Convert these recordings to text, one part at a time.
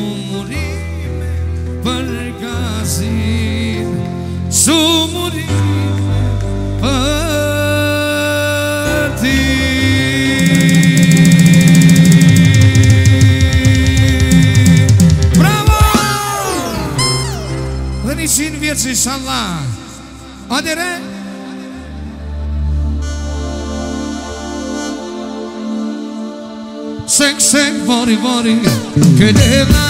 sumurim për gazin Sumurim për ti Bravo! Dhe një qinë vjeqë, inshallah Adere? Sek, sek, vori, vori Këdevna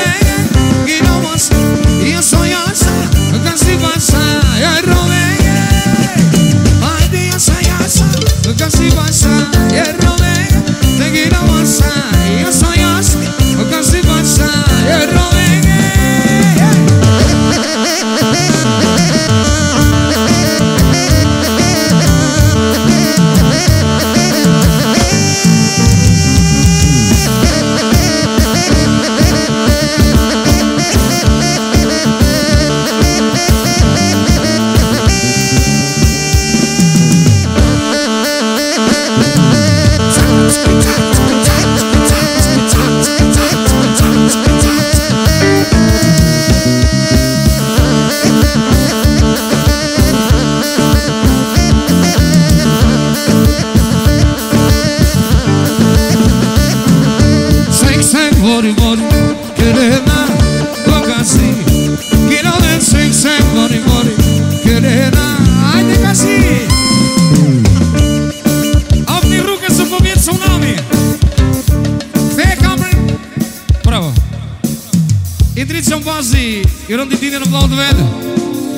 lambazi Iron di dine në vlau të vetë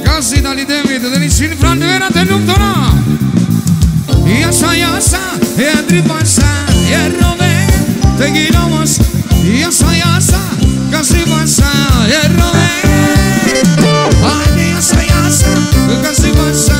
Gazi da lidemit Dhe një qinë pranë të vera të nuk të na Jasha, jasha, e dri pasha E rove, te gjinomos Jasha, jasha, gazi pasha E rove Ani, jasha, jasha, gazi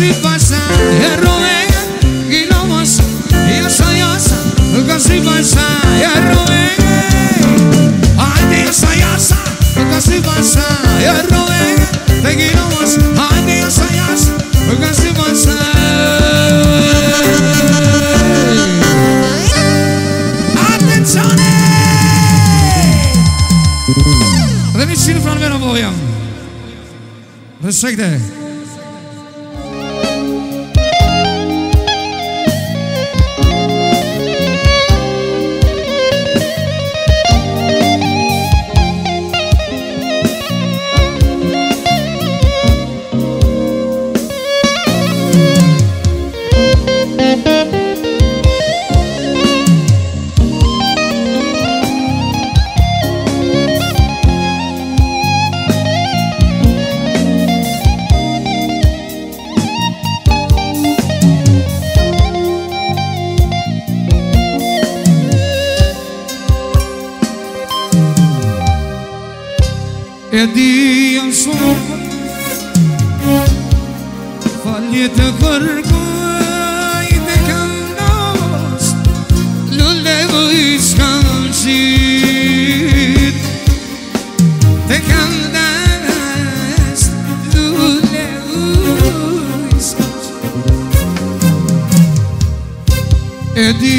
si pasa e Rubén Guilomos y esa diosa casi pasa e Rubén Ay, esa diosa casi pasa e Rubén de Guilomos Ay, pasa Attenzione! Let me see the front of it over here. Let's janë shumë Falje të kërkuaj te këndos Në levo i shkallëgjit Të këndes Në levo i shkallëgjit E di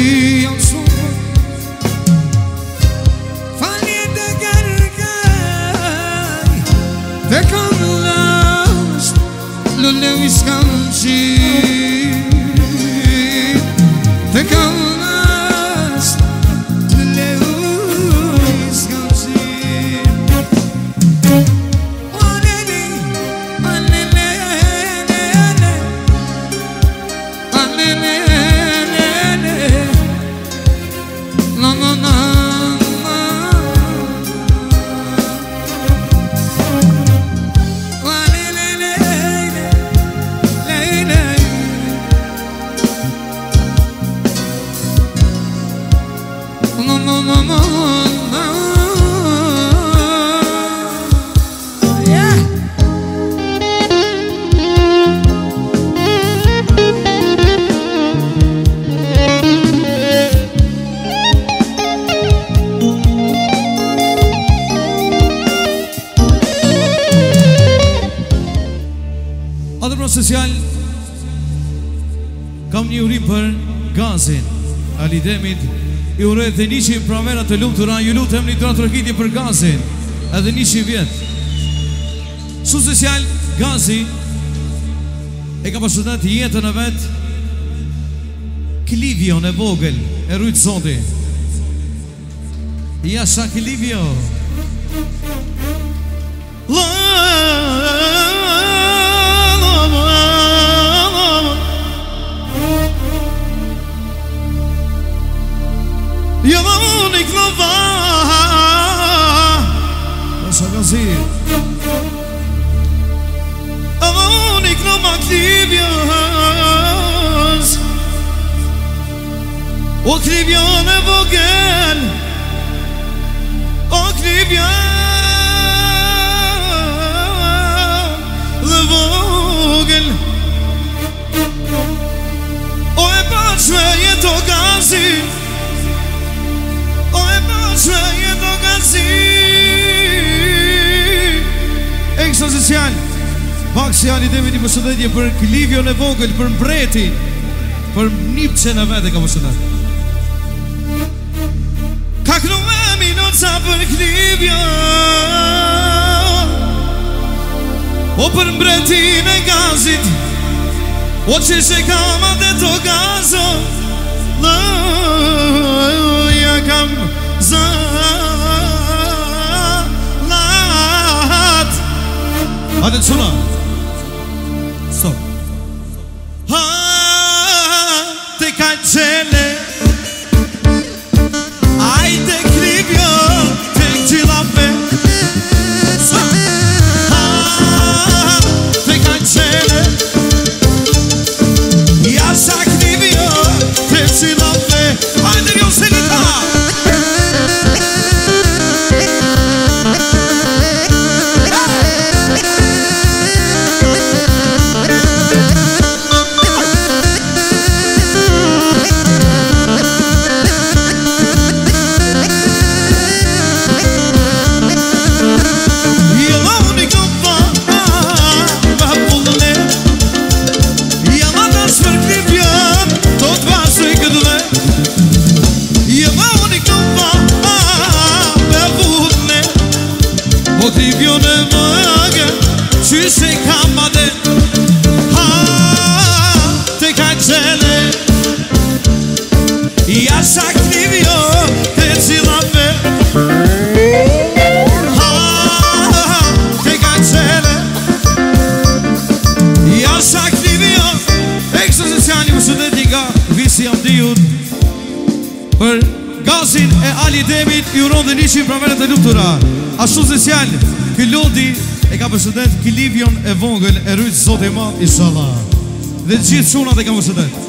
i ure dhe një që i pravera të lumë të ra, ju lumë të dratë rëkiti për gazin, edhe një që i vjetë. Susës jalë, gazi, e ka pashtetet jetën e vetë, klivion në vogël, e rujtë zoti. Ja sa klivion. La, la, la, la, unik në va Nësë ka zi Unik në maktivjës O krivjën e vogel O krivjën e vogel Sjani dhe vini përshëndetje për klivjo në vogël, për mbreti, për njip që në vete ka përshëndet. Ka kënu me minon sa për klivjo, o për mbreti në gazit, o që shë kama dhe të gazo, dhe ja kam zanat. Ate të sunat. Ashtu se sjallë, këj lodi e ka përshëtet këj livion e vongën e rrëjtë zote ma, ishala. Dhe gjithë qunat e ka përshëtet.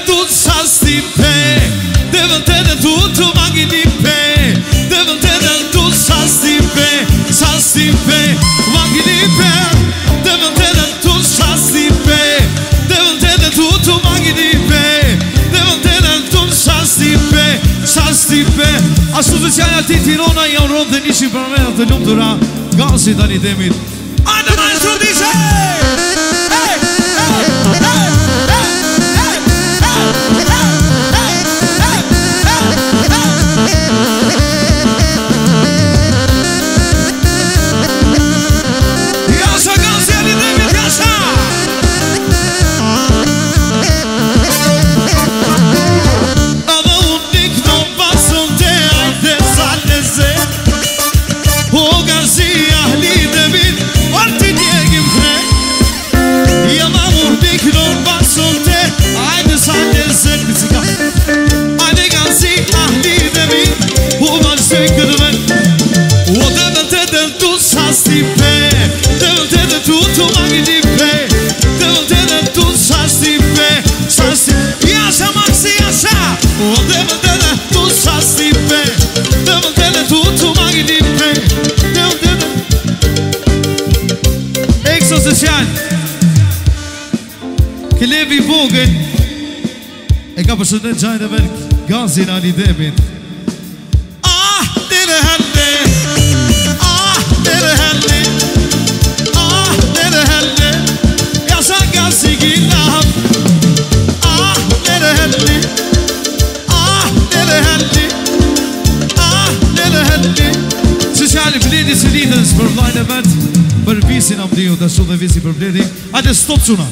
si pe Dhe vëllëte dhe tu të magi një pe Dhe vëllëte dhe tu sa si pe Sa pe Magi një pe Dhe vëllëte tu sa si pe Dhe vëllëte tu të magi pe Dhe vëllëte dhe tu sa si pe Sa pe A su të qaj ati tirona Ja unë rëndë dhe nishin për me dhe të lumë të ra Gansi të një demit Ajde maestro disej Në gjajnë dhe vërk, gazin Ali Demin Ah, një dhe Ah, një dhe Ah, një dhe helli Jasar gazi kinaf Ah, një dhe Ah, një dhe Ah, një dhe helli Së qali fletis i litës për vlajnë e vërt Për visin amdiju dhe su dhe visin për fletit A të stotë suna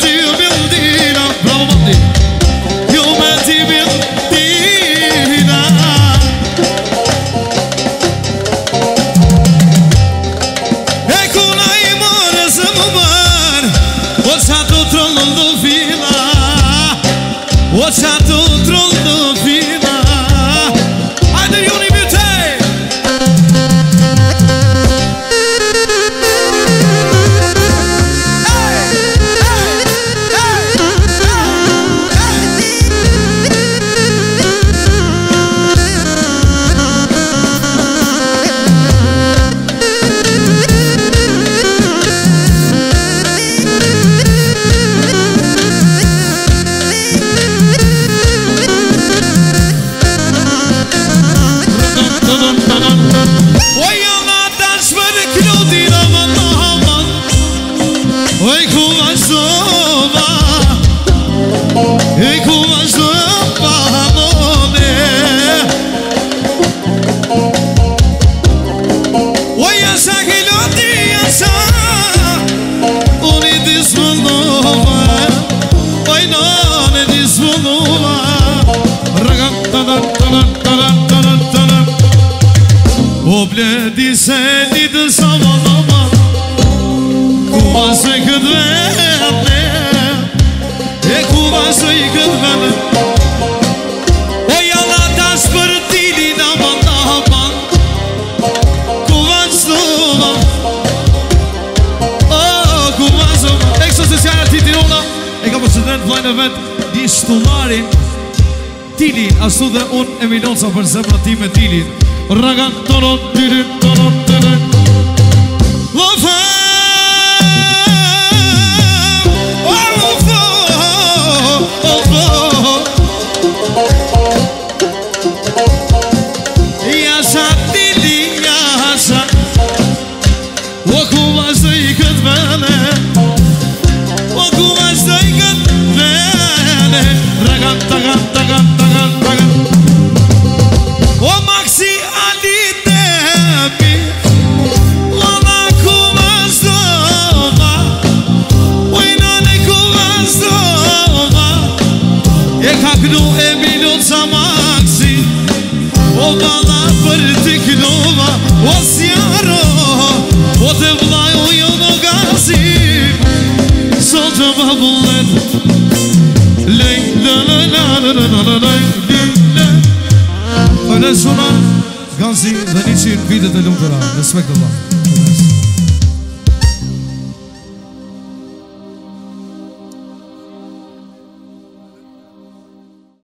till building of Blow Sono va, poi non o ble se ashtu marin Tilin, ashtu dhe unë e minonsa për zemra ti me tilin Ragan tonon, tilin tonon kënu e bilo të maksi O dala për të kënova O sjaro O të vlaj o jo në gazi So të më bullet Lej, la, la, la, la, la, la, la, la, la, Gazi dhe një qirë vitet e lumë të ra Respekt të vlaj